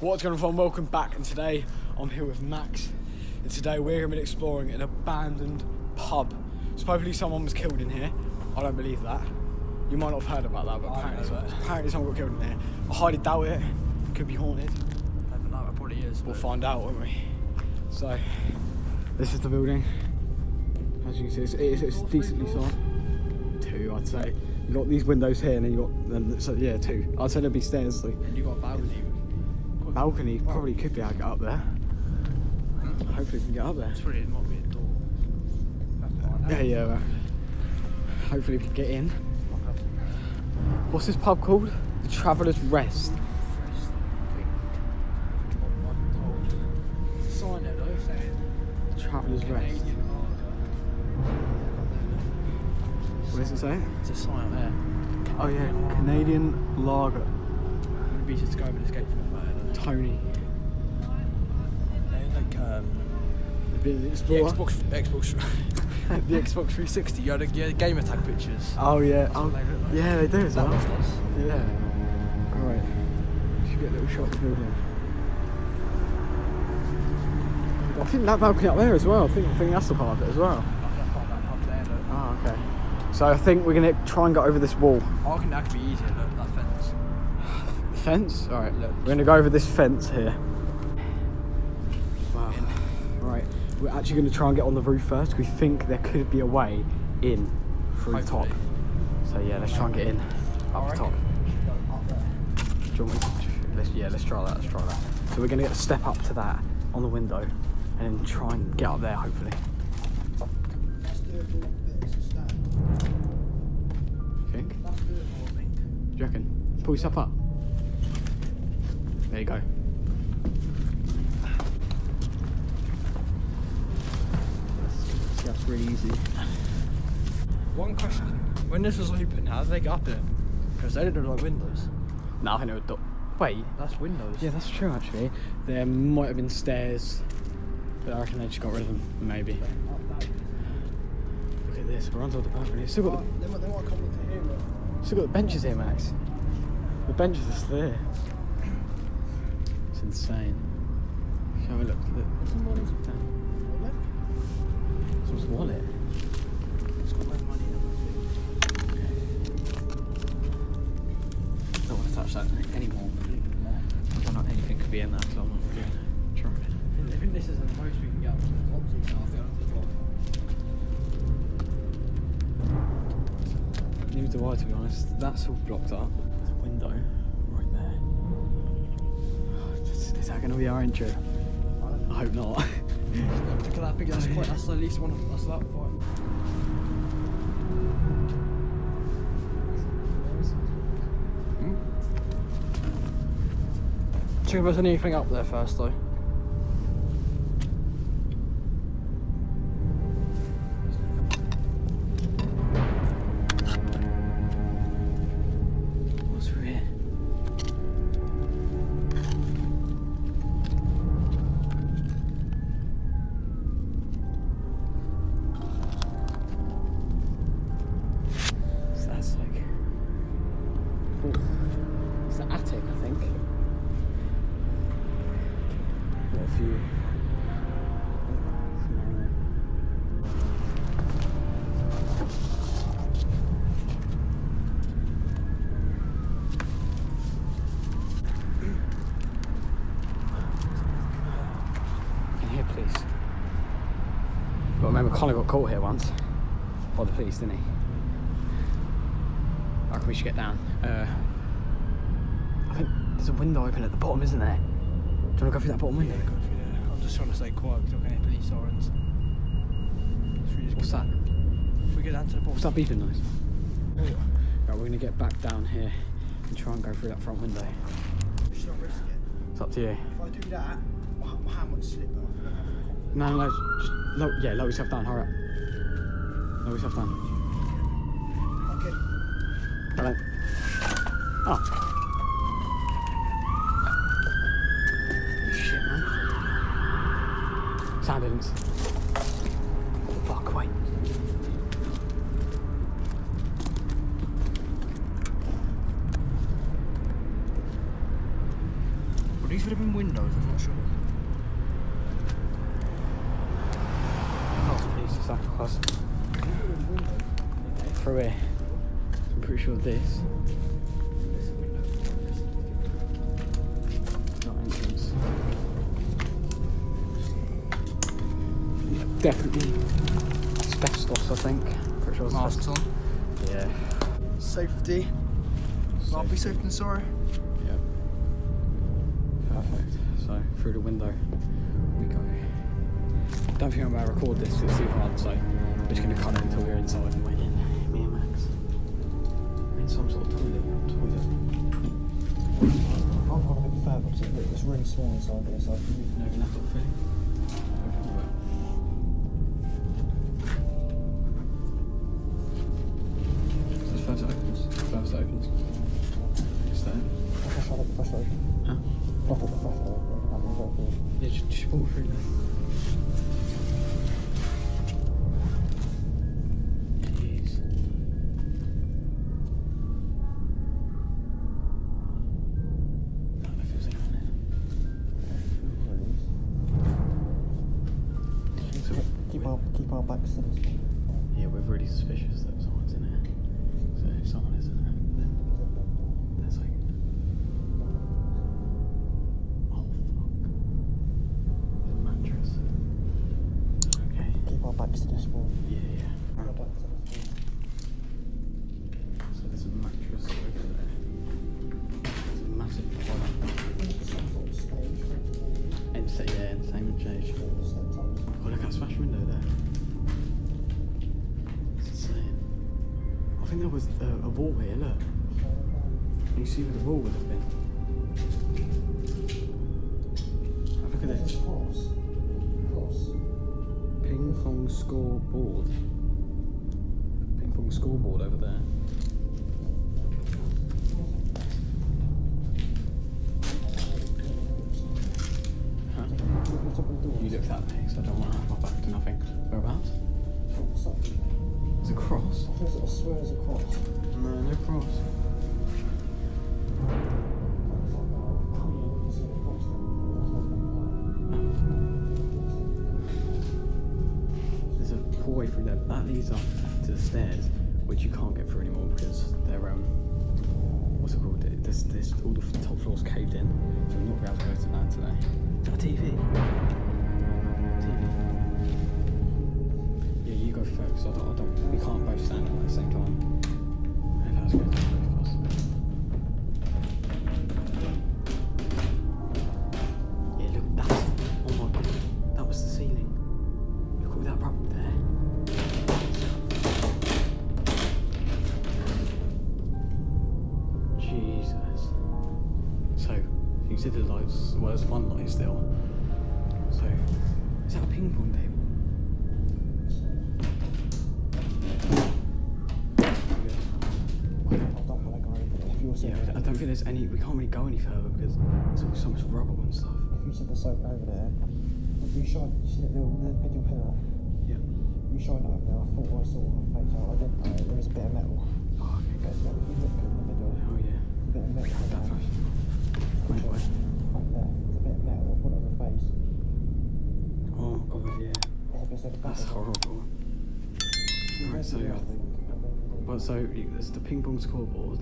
What's going on? Welcome back, and today I'm here with Max. And today we're going to be exploring an abandoned pub. Supposedly someone was killed in here. I don't believe that. You might not have heard about that, but apparently, that. apparently someone got killed in here. I highly doubt it. it Could be haunted. I don't know, it probably is. We'll find out, won't we? So, this is the building. As you can see, it's, it's, it's decently sized. Two, I'd say. You got these windows here, and then you got then so yeah, two. I'd say there'd be stairs. Like, And you got a balcony. Balcony probably could be able to get up there. Hopefully, we can get up there. It's probably, it might be a door. Yeah, yeah. well, Hopefully, we can get in. What's this pub called? The Traveller's Rest. Sign there though saying Traveller's Rest. What does it say? It's a sign up there. Oh yeah, Canadian Lager. Maybe just go over and escape from the Like um, The the Xbox, Xbox, the Xbox 360. You had, a, you had gamer tag pictures. Oh yeah. They like. yeah, they do as well. Yeah. Alright. Should get a little shot of the building. I think that balcony up there as well. I think I think that's the part of it as well. I can find that pub there. Look. Oh, okay. So I think we're gonna try and get over this wall. I reckon that could be easier. Fence. Alright, Look. we're gonna go over this fence here. Wow. Right, we're actually gonna try and get on the roof first. We think there could be a way in through the top. So yeah, let's try and get in up the top. Do you want me to, let's, yeah, let's try that, let's try that. So we're gonna get a step up to that on the window and then try and get up there hopefully. Do you reckon? Pull yourself up. There you go. See, that's really easy. One question: When this was open, how did they get up there? Because they didn't look like windows. No, I think it would. Wait. That's windows. Yeah, that's true actually. There might have been stairs, but I reckon they just got rid of them. Maybe. Look at this. We're onto the balcony. Still got the, They might, they might come into here. Look. still got the benches here, Max. The benches are still there. It's insane. Shall we look? Look. Someone's Someone's wallet. It's got no money in Don't want to touch that anymore. I don't know anything could be in that, so I'm not really trying. it. I think this is the most we can get up to the top, so we can half get up to the top. Neither do I, to be honest. That's all blocked up. There's a window That to be our intro? I hope not. Look at that big, that's quite, that's at least one, of- that's about five. Hmm? Check if there's anything up there first though. Few. Here, please. But remember, Connor got caught here once by the police, didn't he? I reckon we should get down. Uh, I think there's a window open at the bottom, isn't there? Do you want to go through that bottom window? I'm just trying to stay quiet, we're any police sirens. What's that? If we get down to the bottom. What's that beeping noise? Right, we're going to get back down here and try and go through that front window. Should I risk it? It's up to you. If I do that, my, hand might slip and I feel like I have No, no, just low, yeah, lower yourself down. Hurry up. Lower yourself down. Okay. Hello. Oh. Ambulance. Fuck, wait. These would have been windows, I'm not sure. Is like across through here. I'm pretty sure this. Definitely asbestos, I think. Pretty sure it's Masks on. asbestos. Yeah. Safety. I'll be safe than sorry. Yeah. Perfect. So through the window we go. Don't think I'm gonna record this, it's too hard, so we're just gonna cut it until we're inside and wait in. Me and Max. We're in some sort of toilet. Toilet. I've got a bit further because it's really small inside there, so I can use No, that I'll put the flashlight. I'm going to go through. Yeah, just, just walk through there. Jeez. That feels like So, Keep our, keep our backs to this one. yeah, we're really suspicious that someone's in here. So if someone is in there, yeah, entertainment stage. Oh look at that smash window there. It's insane. I think there was a, a wall here, look. Can you see where the wall would have been? Oh, look at this. Ping pong scoreboard. Ping pong scoreboard over there. No. There's a hallway through there. That leads up to the stairs, which you can't get through anymore because they're um, what's it called? This, this, all the top floors caved in, so we're not going to be able to go to that today. That a TV? TV. Yeah, you go first. I don't, I don't. We can't both stand at the same time. See the lights. Well, there's one light still. So, is that a ping pong table? There. If you were Yeah, I don't think there's any. We can't really go any further because there's all so much rubble and stuff. if you said the soap over there, if you shine, you see that little, the middle pillar, Yeah. you shine it over there, I thought I saw a face out. I didn't know there was a bit of metal. Oh, okay. But if you look in the middle, Oh yeah. a bit of metal That flash. Wait, there, there's a bit of metal. I thought it was a face. Oh god, yeah. Yeah, but it's at the back That's horrible. Right, so yeah. Well, so there's the ping pong scoreboard.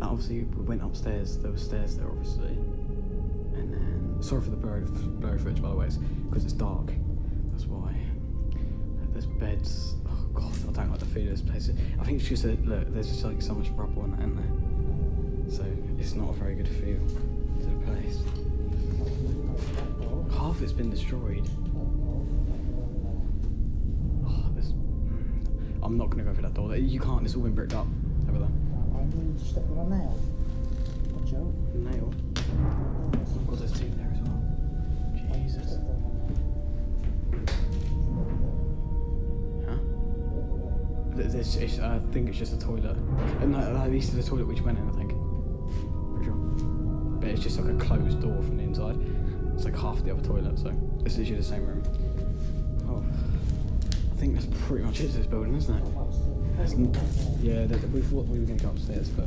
That obviously we went upstairs. There were stairs there, obviously. And then, sorry for the blurry, blurry footage, by the way, because it's dark. That's why. There's beds. Oh god, I don't like the feel of this place. I think it's just a look. There's just like so much rubble in there, so it's not a very good feel to the place. Half it's been destroyed. I'm not gonna go for that door. You can't. It's all been bricked up over there. I really just stepped on a nail. Watch out. Nail. Oh, there's two there as well. Jesus. Huh? Th- This, it's, I think it's just a toilet. No, at least it's the toilet which went in, I think. Pretty sure. But it's just like a closed door from the inside. It's like half the other toilet, so it's usually the same room. I think that's pretty much it this building, isn't it? Yeah, th- we thought we were going to go upstairs, but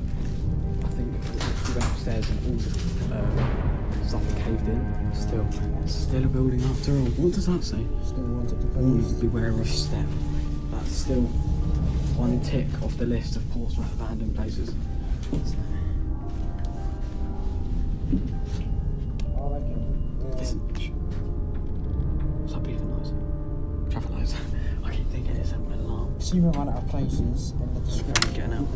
I think we went upstairs and all the uh, stuff caved in. Still, still a building after all. What does that say? Still wanted to Warning, beware of step. That's still one tick off the list of Portsmouth abandoned places. I alarm. See we run out of places in the description. Getting out.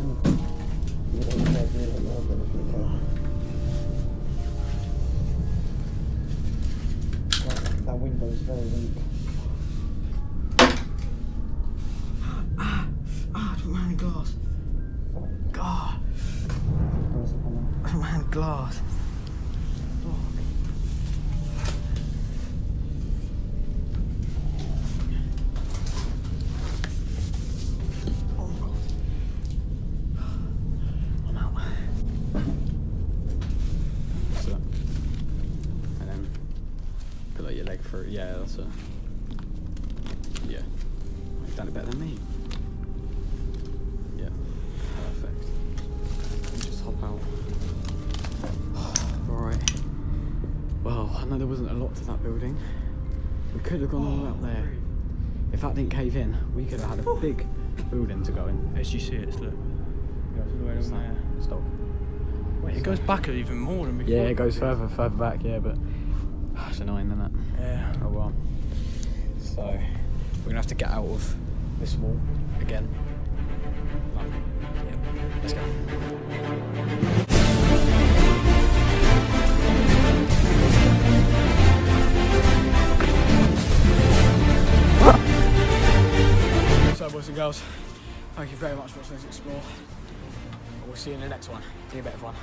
You don't know, you don't know, but if you can. Right, That window's very weak. I know there wasn't a lot to that building. We could have gone all the way up there. If that didn't cave in, we could have had a big building to go in. As you see it, look. Goes all the way It's down like- Stop. Wait, it goes back even more than before. Yeah, it goes further, further back, yeah, but it's annoying, isn't it? Yeah. Oh well. So we're gonna have to get out of this wall again. Um, yep. Let's go. So boys and girls, thank you very much for watching this explore. We'll see you in the next one. Be a better one.